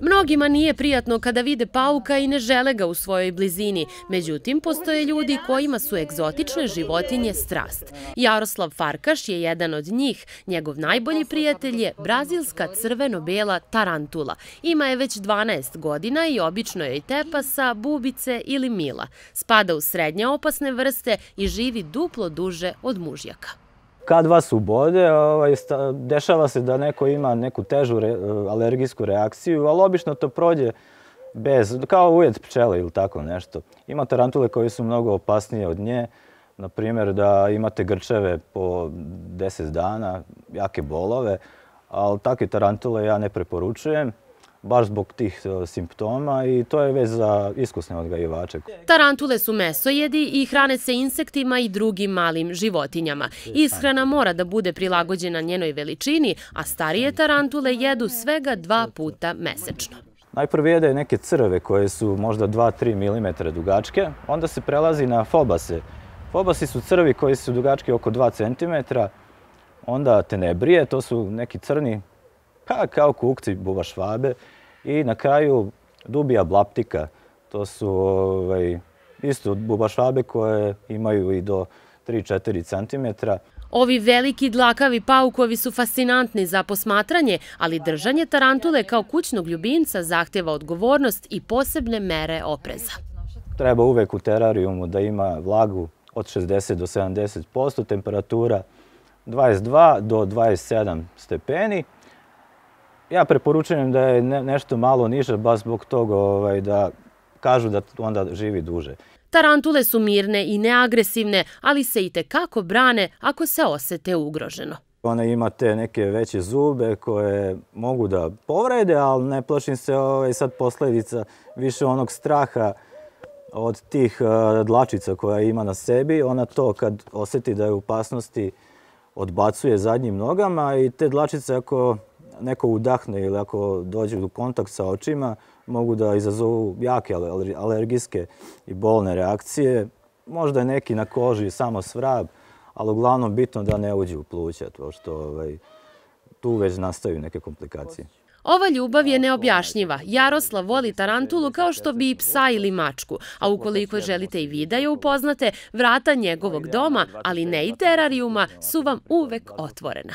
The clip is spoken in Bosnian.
Mnogima nije prijatno kada vide pauka i ne žele ga u svojoj blizini. Međutim, postoje ljudi kojima su egzotične životinje strast. Jaroslav Farkaš je jedan od njih. Njegov najbolji prijatelj je brazilska crveno-bela tarantula. Ima je već 12 godina i obično je i tepasa, bubice ili mila. Spada u srednje opasne vrste i živi duplo duže od mužjaka kad vas ubode, ovaj, dešava se da neko ima neku težu alergijsku reakciju, ali obično to prođe bez, kao ujed pčele ili tako nešto. Ima tarantule koje su mnogo opasnije od nje, na primjer da imate grčeve po 10 dana, jake bolove, ali takve tarantule ja ne preporučujem baš zbog tih e, simptoma i to je već za iskusne odgajivače. Tarantule su mesojedi i hrane se insektima i drugim malim životinjama. Ishrana mora da bude prilagođena njenoj veličini, a starije tarantule jedu svega dva puta mesečno. Najprve jede neke crve koje su možda 2-3 mm dugačke, onda se prelazi na fobase. Fobasi su crvi koji su dugački oko 2 cm, onda tenebrije, to su neki crni, pa kao kukci buva švabe, I na kraju dubija blaptika, to su ovaj, isto bubašvabe koje imaju i do 3-4 cm. Ovi veliki dlakavi paukovi su fascinantni za posmatranje, ali držanje tarantule kao kućnog ljubimca zahtjeva odgovornost i posebne mere opreza. Treba uvek u terarijumu da ima vlagu od 60 do 70%, temperatura 22 do 27 stepeni, ja preporučujem da je nešto malo niže, baš zbog toga ovaj, da kažu da onda živi duže. Tarantule su mirne i neagresivne, ali se i tekako brane ako se osete ugroženo. Ona ima te neke veće zube koje mogu da povrede, ali ne plašim se ovaj, sad posljedica više onog straha od tih eh, dlačica koja ima na sebi. Ona to kad osjeti da je u opasnosti odbacuje zadnjim nogama i te dlačice ako neko udahne ili ako dođe u kontakt sa očima, mogu da izazovu jake alergijske i bolne reakcije. Možda je neki na koži samo svrab, ali uglavnom bitno da ne uđe u pluća, to što ovaj, tu već nastaju neke komplikacije. Ova ljubav je neobjašnjiva. Jaroslav voli tarantulu kao što bi i psa ili mačku. A ukoliko želite i vi da je upoznate, vrata njegovog doma, ali ne i terarijuma, su vam uvek otvorena.